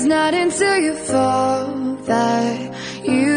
it's not until you fall that you